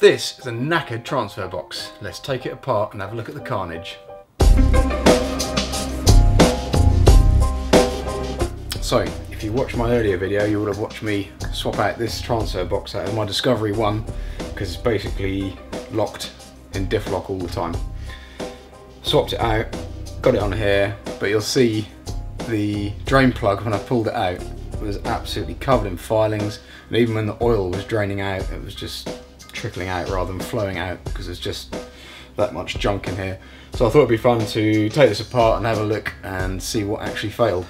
This is a knackered transfer box. Let's take it apart and have a look at the carnage. So, if you watched my earlier video, you would have watched me swap out this transfer box out of my Discovery 1 because it's basically locked in diff lock all the time. Swapped it out, got it on here, but you'll see the drain plug when I pulled it out was absolutely covered in filings and even when the oil was draining out it was just trickling out rather than flowing out because there's just that much junk in here. So I thought it'd be fun to take this apart and have a look and see what actually failed.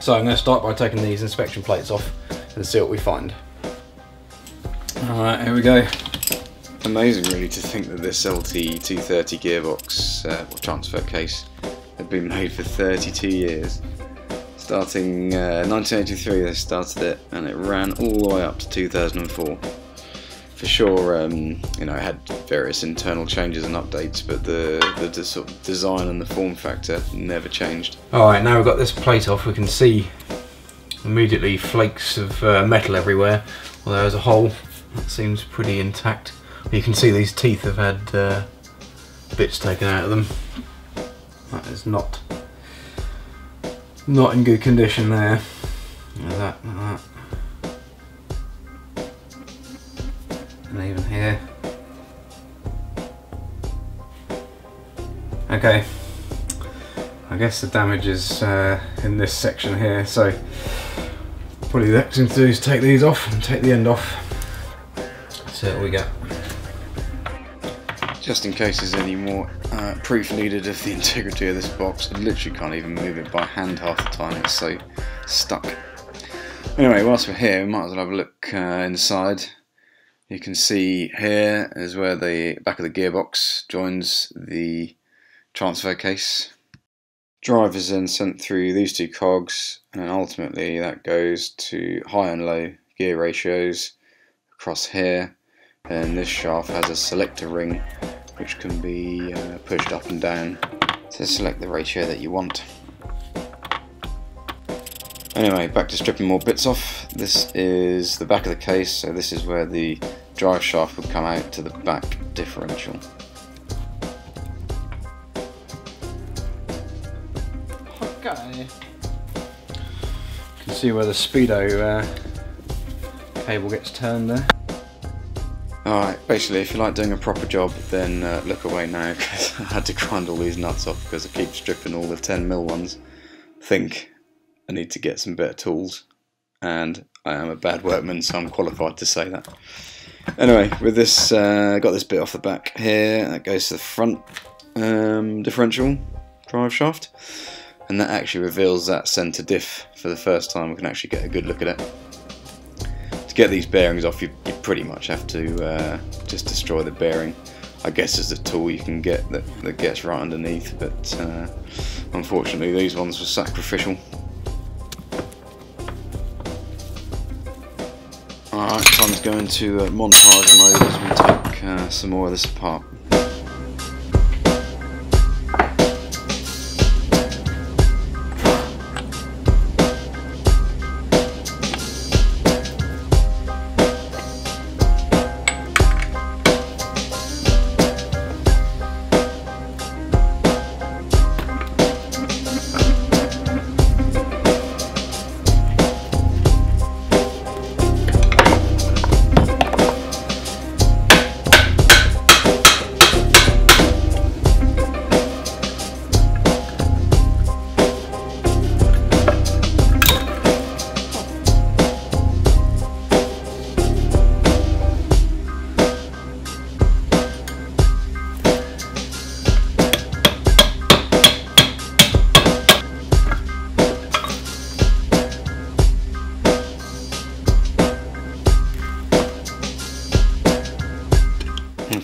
So I'm going to start by taking these inspection plates off and see what we find. Alright, here we go. Amazing really to think that this LT230 gearbox uh, or transfer case had been made for 32 years. Starting uh, 1983 they started it and it ran all the way up to 2004 for sure, um, you know, had various internal changes and updates, but the, the, sort of design and the form factor never changed. Alright, now we've got this plate off, we can see immediately flakes of uh, metal everywhere, although as a whole, it seems pretty intact. You can see these teeth have had uh, bits taken out of them. That is not not in good condition there. That, that. And even here. Okay, I guess the damage is uh, in this section here, so probably the next thing to do is take these off and take the end off. See what we get. Just in case there's any more uh, proof needed of the integrity of this box, I literally can't even move it by hand half the time, it's so stuck. Anyway, whilst we're here, we might as well have a look uh, inside. You can see here is where the back of the gearbox joins the transfer case. Drive is then sent through these two cogs and ultimately that goes to high and low gear ratios across here and this shaft has a selector ring which can be uh, pushed up and down to select the ratio that you want. Anyway, back to stripping more bits off. This is the back of the case, so this is where the drive shaft would come out to the back differential. Okay. You can see where the speedo uh, cable gets turned there. Alright, basically if you like doing a proper job then uh, look away now because I had to grind all these nuts off because I keep stripping all the 10mm ones. Think I need to get some better tools and I am a bad workman so I'm qualified to say that. Anyway, with this, uh, got this bit off the back here, that goes to the front um, differential drive shaft, and that actually reveals that centre diff for the first time. We can actually get a good look at it. To get these bearings off, you, you pretty much have to uh, just destroy the bearing. I guess there's a tool you can get that, that gets right underneath, but uh, unfortunately these ones were sacrificial. Alright, time's going to uh, montage mode as we take uh, some more of this apart.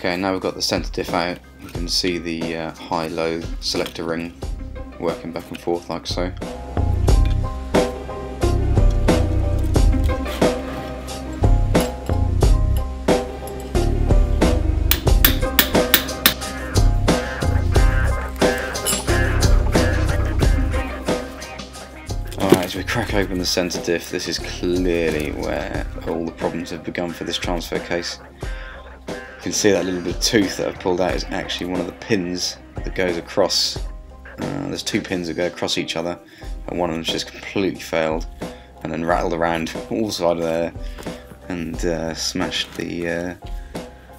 Okay, now we've got the centre diff out, you can see the uh, high-low selector ring working back and forth like so. As we crack open the centre diff, this is clearly where all the problems have begun for this transfer case. Can see that little bit of tooth that I've pulled out is actually one of the pins that goes across. Uh, there's two pins that go across each other, and one of them's just completely failed, and then rattled around all side of there, and uh, smashed the uh,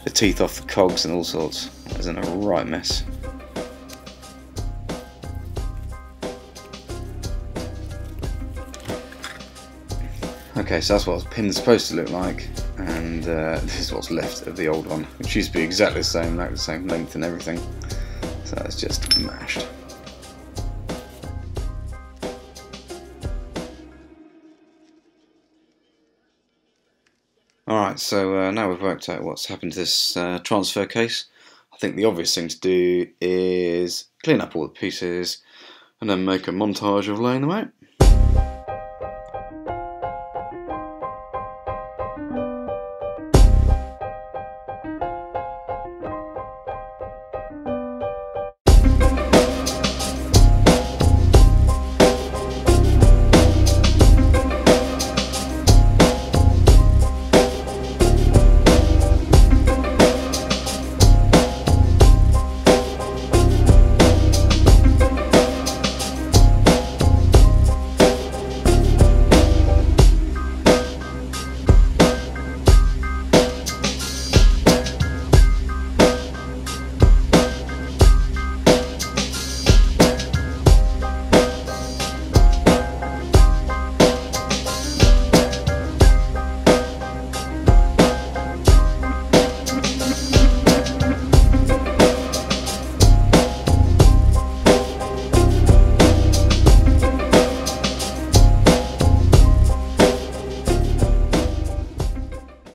the teeth off the cogs and all sorts. It was in a right mess. Okay, so that's what the pin's supposed to look like, and uh, this is what's left of the old one, which used to be exactly the same, like the same length and everything. So it's just mashed. Alright, so uh, now we've worked out what's happened to this uh, transfer case, I think the obvious thing to do is clean up all the pieces and then make a montage of laying them out.